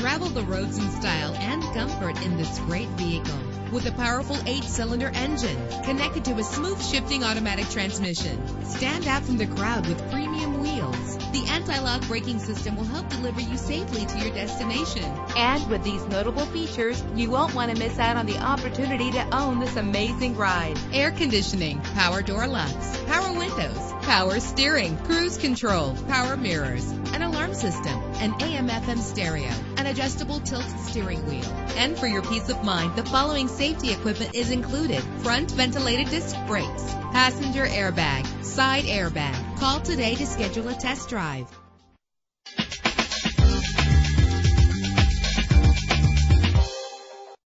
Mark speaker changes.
Speaker 1: the roads in style and comfort in this great vehicle. With a powerful eight-cylinder engine connected to a smooth shifting automatic transmission. Stand out from the crowd with anti-lock braking system will help deliver you safely to your destination.
Speaker 2: And with these notable features, you won't want to miss out on the opportunity to own this amazing ride.
Speaker 1: Air conditioning, power door locks, power windows, power steering, cruise control, power mirrors, an alarm system, an AM FM stereo, an adjustable tilt steering wheel. And for your peace of mind, the following safety equipment is included. Front ventilated disc brakes, passenger airbag, side airbag. Call today to schedule a test drive.